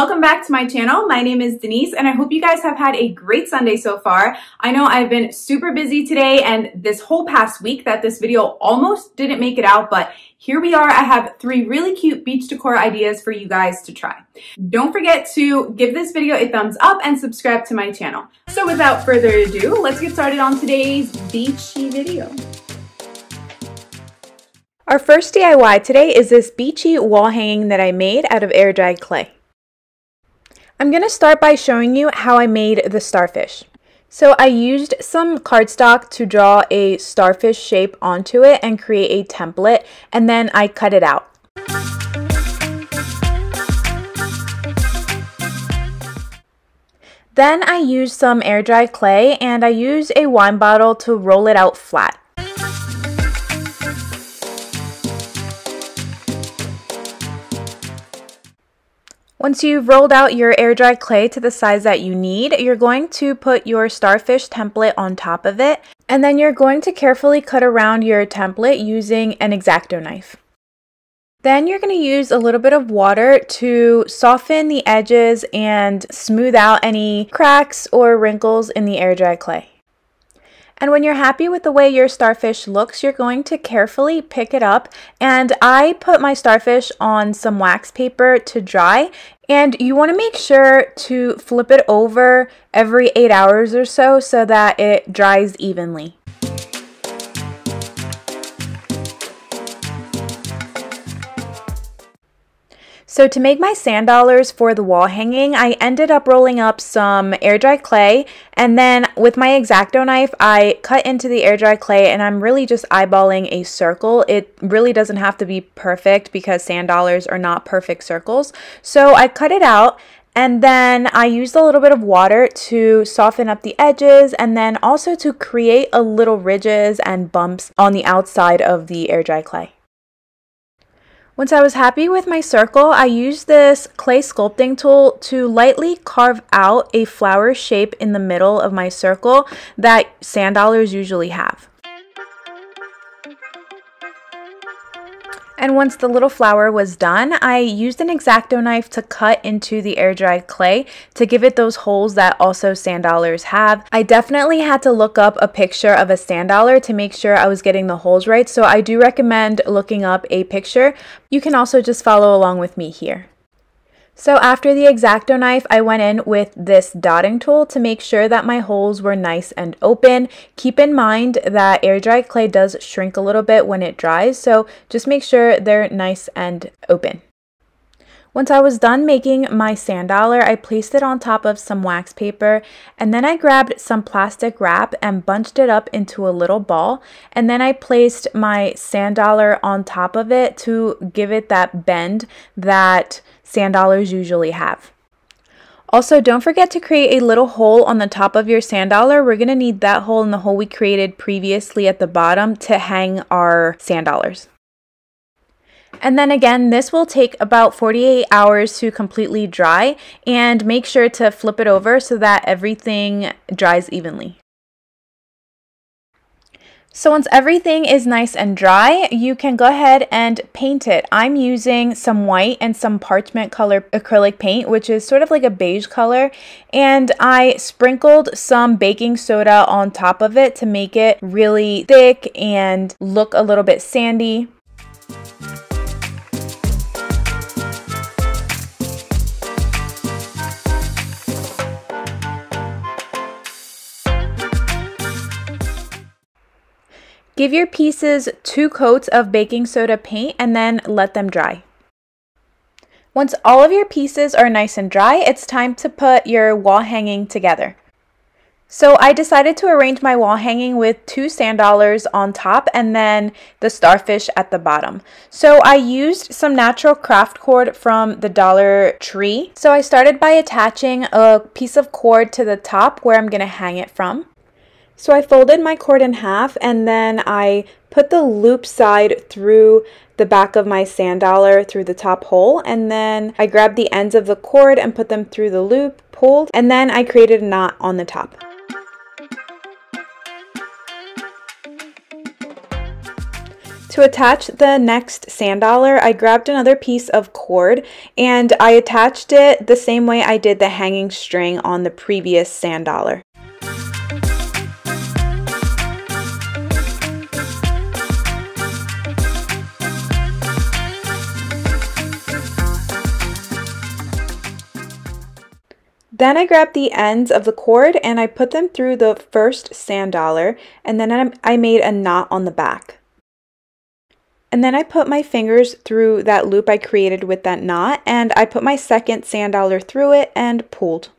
Welcome back to my channel. My name is Denise and I hope you guys have had a great Sunday so far. I know I've been super busy today and this whole past week that this video almost didn't make it out, but here we are. I have three really cute beach decor ideas for you guys to try. Don't forget to give this video a thumbs up and subscribe to my channel. So without further ado, let's get started on today's beachy video. Our first DIY today is this beachy wall hanging that I made out of air dried clay. I'm going to start by showing you how I made the starfish. So I used some cardstock to draw a starfish shape onto it and create a template and then I cut it out. Then I used some air dry clay and I used a wine bottle to roll it out flat. Once you've rolled out your air dry clay to the size that you need, you're going to put your starfish template on top of it, and then you're going to carefully cut around your template using an X-Acto knife. Then you're going to use a little bit of water to soften the edges and smooth out any cracks or wrinkles in the air dry clay. And when you're happy with the way your starfish looks, you're going to carefully pick it up. And I put my starfish on some wax paper to dry. And you want to make sure to flip it over every eight hours or so so that it dries evenly. So to make my sand dollars for the wall hanging, I ended up rolling up some air dry clay and then with my X-Acto knife, I cut into the air dry clay and I'm really just eyeballing a circle. It really doesn't have to be perfect because sand dollars are not perfect circles. So I cut it out and then I used a little bit of water to soften up the edges and then also to create a little ridges and bumps on the outside of the air dry clay. Once I was happy with my circle, I used this clay sculpting tool to lightly carve out a flower shape in the middle of my circle that sand dollars usually have. And once the little flower was done, I used an X-Acto knife to cut into the air dried clay to give it those holes that also sand dollars have. I definitely had to look up a picture of a sand dollar to make sure I was getting the holes right, so I do recommend looking up a picture. You can also just follow along with me here. So after the X-Acto knife, I went in with this dotting tool to make sure that my holes were nice and open. Keep in mind that air dry clay does shrink a little bit when it dries, so just make sure they're nice and open. Once I was done making my sand dollar, I placed it on top of some wax paper and then I grabbed some plastic wrap and bunched it up into a little ball and then I placed my sand dollar on top of it to give it that bend that sand dollars usually have. Also, don't forget to create a little hole on the top of your sand dollar. We're going to need that hole in the hole we created previously at the bottom to hang our sand dollars. And then again, this will take about 48 hours to completely dry and make sure to flip it over so that everything dries evenly. So once everything is nice and dry, you can go ahead and paint it. I'm using some white and some parchment color acrylic paint, which is sort of like a beige color. And I sprinkled some baking soda on top of it to make it really thick and look a little bit sandy. Give your pieces two coats of baking soda paint and then let them dry. Once all of your pieces are nice and dry, it's time to put your wall hanging together. So I decided to arrange my wall hanging with two sand dollars on top and then the starfish at the bottom. So I used some natural craft cord from the Dollar Tree. So I started by attaching a piece of cord to the top where I'm going to hang it from. So I folded my cord in half and then I put the loop side through the back of my sand dollar through the top hole and then I grabbed the ends of the cord and put them through the loop, pulled, and then I created a knot on the top. To attach the next sand dollar, I grabbed another piece of cord and I attached it the same way I did the hanging string on the previous sand dollar. Then I grabbed the ends of the cord and I put them through the first sand dollar and then I made a knot on the back. And then I put my fingers through that loop I created with that knot and I put my second sand dollar through it and pulled.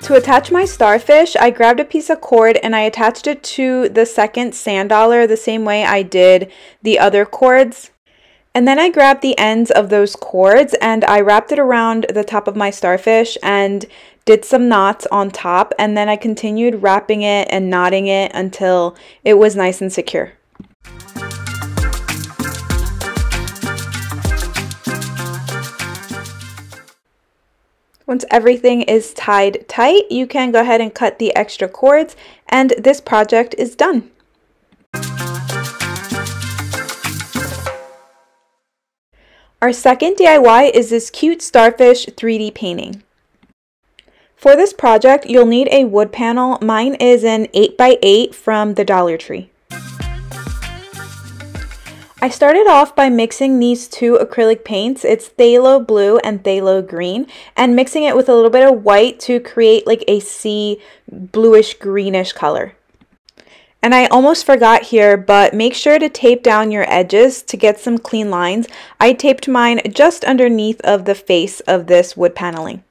To attach my starfish, I grabbed a piece of cord and I attached it to the second sand dollar the same way I did the other cords. And then I grabbed the ends of those cords and I wrapped it around the top of my starfish and did some knots on top. And then I continued wrapping it and knotting it until it was nice and secure. Once everything is tied tight, you can go ahead and cut the extra cords and this project is done. Our second DIY is this cute starfish 3D painting. For this project, you'll need a wood panel. Mine is an 8x8 from the Dollar Tree. I started off by mixing these two acrylic paints. It's Phthalo Blue and Phthalo Green and mixing it with a little bit of white to create like a sea bluish greenish color. And I almost forgot here, but make sure to tape down your edges to get some clean lines. I taped mine just underneath of the face of this wood paneling.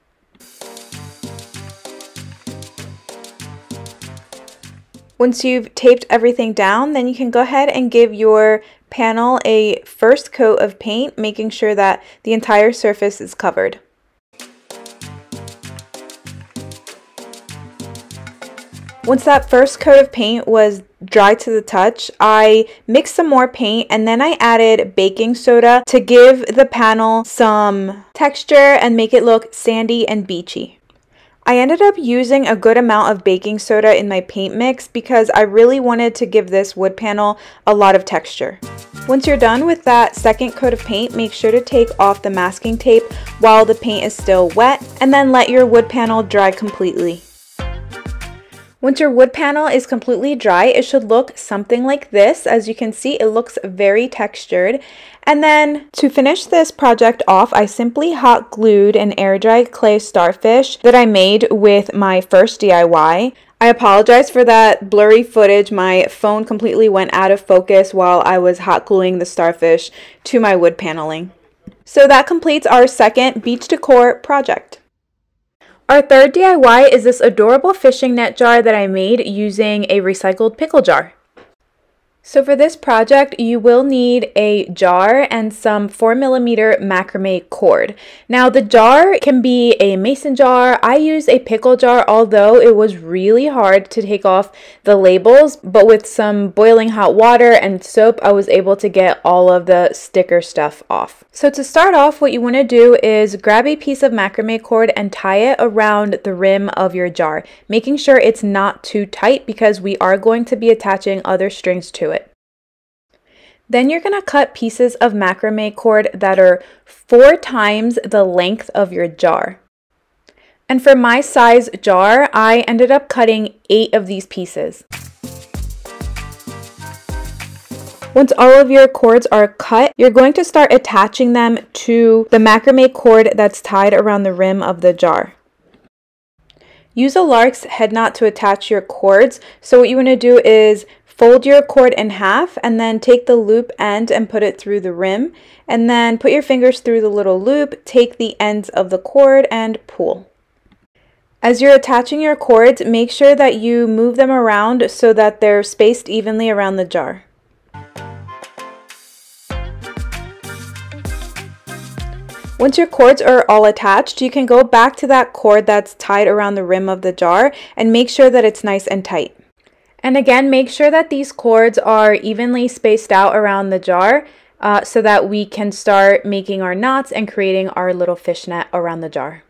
Once you've taped everything down, then you can go ahead and give your panel a first coat of paint, making sure that the entire surface is covered. Once that first coat of paint was dry to the touch, I mixed some more paint and then I added baking soda to give the panel some texture and make it look sandy and beachy. I ended up using a good amount of baking soda in my paint mix because I really wanted to give this wood panel a lot of texture. Once you're done with that second coat of paint, make sure to take off the masking tape while the paint is still wet and then let your wood panel dry completely. Once your wood panel is completely dry, it should look something like this. As you can see, it looks very textured. And then to finish this project off, I simply hot glued an air dried clay starfish that I made with my first DIY. I apologize for that blurry footage. My phone completely went out of focus while I was hot gluing the starfish to my wood paneling. So that completes our second beach decor project. Our third DIY is this adorable fishing net jar that I made using a recycled pickle jar. So for this project, you will need a jar and some 4mm macrame cord. Now the jar can be a mason jar. I use a pickle jar, although it was really hard to take off the labels, but with some boiling hot water and soap, I was able to get all of the sticker stuff off. So to start off, what you want to do is grab a piece of macrame cord and tie it around the rim of your jar, making sure it's not too tight because we are going to be attaching other strings to it. Then you're going to cut pieces of macrame cord that are four times the length of your jar. And for my size jar, I ended up cutting eight of these pieces. Once all of your cords are cut, you're going to start attaching them to the macrame cord that's tied around the rim of the jar. Use a Lark's head knot to attach your cords. So what you want to do is Fold your cord in half and then take the loop end and put it through the rim. And then put your fingers through the little loop, take the ends of the cord and pull. As you're attaching your cords, make sure that you move them around so that they're spaced evenly around the jar. Once your cords are all attached, you can go back to that cord that's tied around the rim of the jar and make sure that it's nice and tight. And again, make sure that these cords are evenly spaced out around the jar uh, so that we can start making our knots and creating our little fishnet around the jar.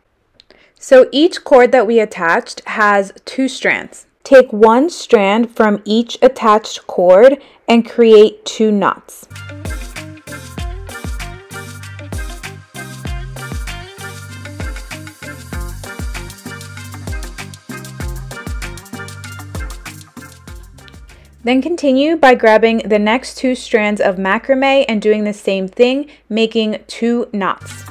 So each cord that we attached has two strands. take one strand from each attached cord and create two knots. Then continue by grabbing the next two strands of macrame and doing the same thing, making two knots.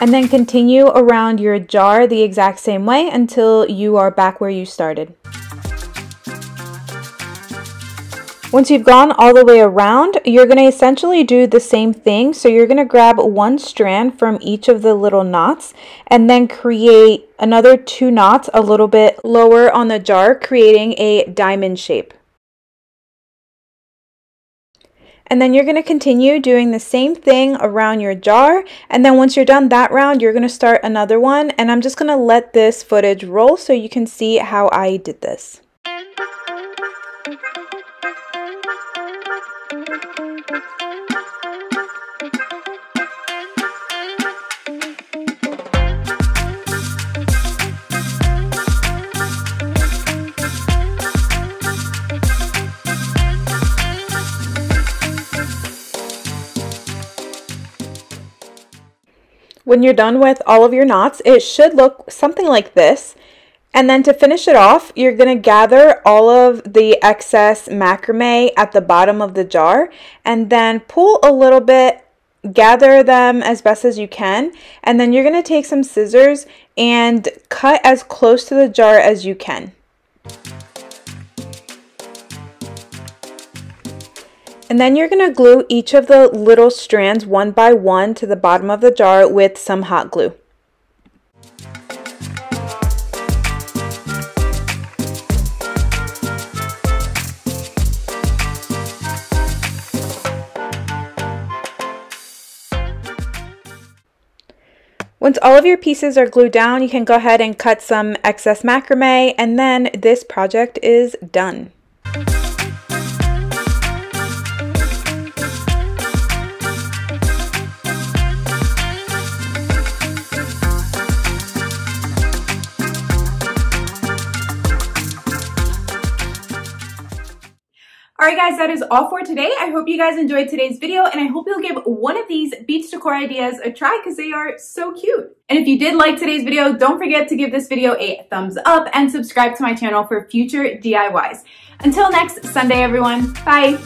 And then continue around your jar the exact same way until you are back where you started. Once you've gone all the way around, you're going to essentially do the same thing. So you're going to grab one strand from each of the little knots and then create another two knots a little bit lower on the jar, creating a diamond shape. And then you're going to continue doing the same thing around your jar. And then once you're done that round, you're going to start another one. And I'm just going to let this footage roll so you can see how I did this. When you're done with all of your knots, it should look something like this. And then to finish it off, you're going to gather all of the excess macrame at the bottom of the jar and then pull a little bit, gather them as best as you can. And then you're going to take some scissors and cut as close to the jar as you can. And then you're going to glue each of the little strands one by one to the bottom of the jar with some hot glue. Once all of your pieces are glued down, you can go ahead and cut some excess macrame and then this project is done. Alright guys, that is all for today. I hope you guys enjoyed today's video and I hope you'll give one of these beach decor ideas a try because they are so cute. And if you did like today's video, don't forget to give this video a thumbs up and subscribe to my channel for future DIYs. Until next Sunday, everyone. Bye!